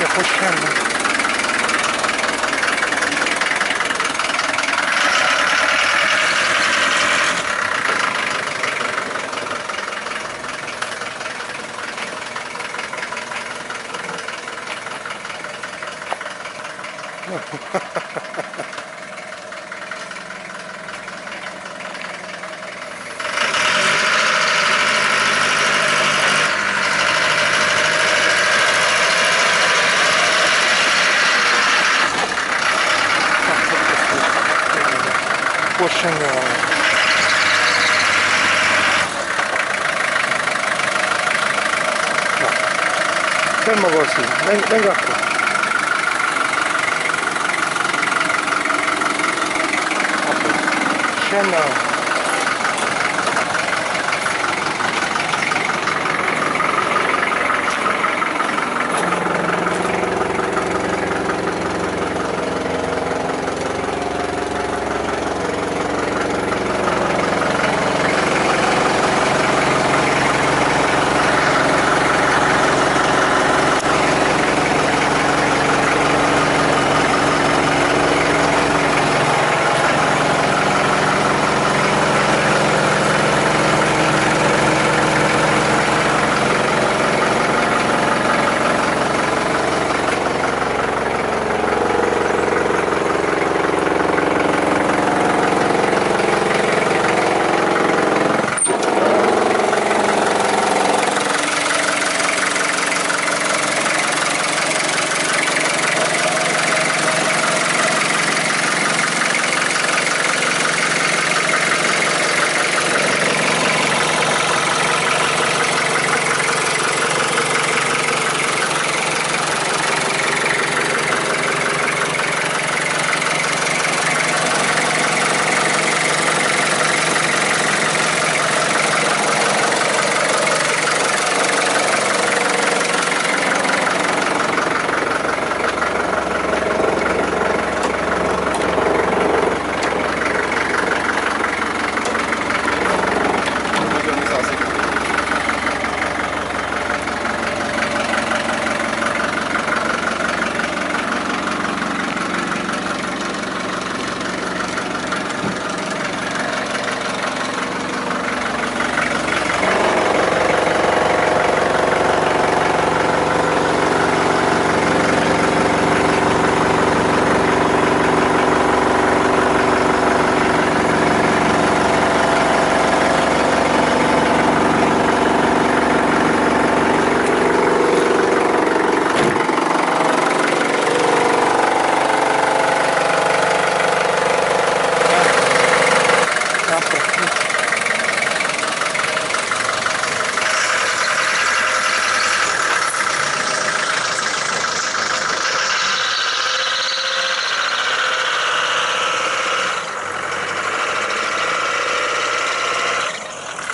Я хочу прямо. Ha ha ha ha ha. Che poi scende. può scendere no. fermo così venga qua scenda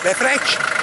Vai frente!